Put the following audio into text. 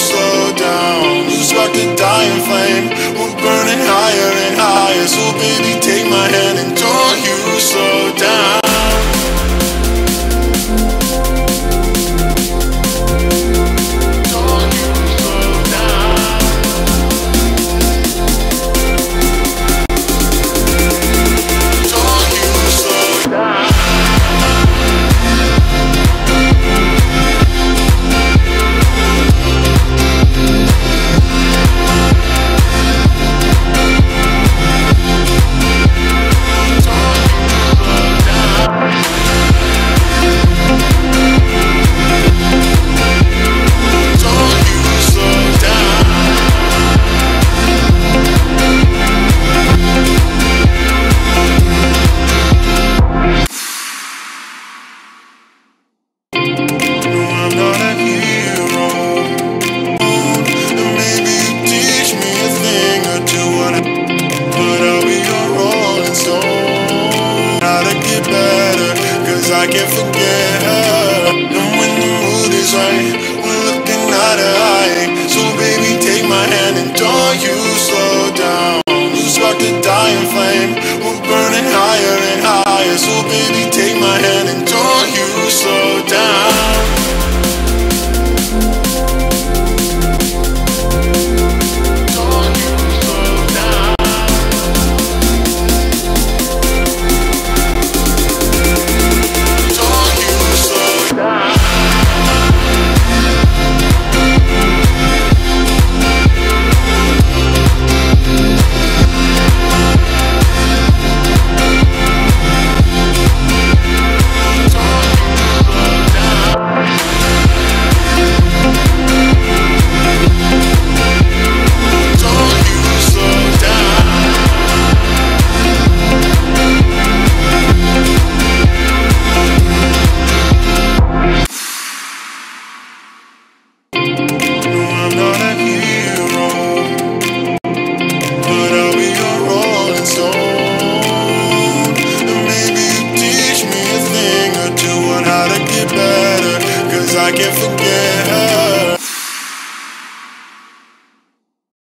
slow down. It's like a dying flame. We're burning higher and higher. So you. I can forget her.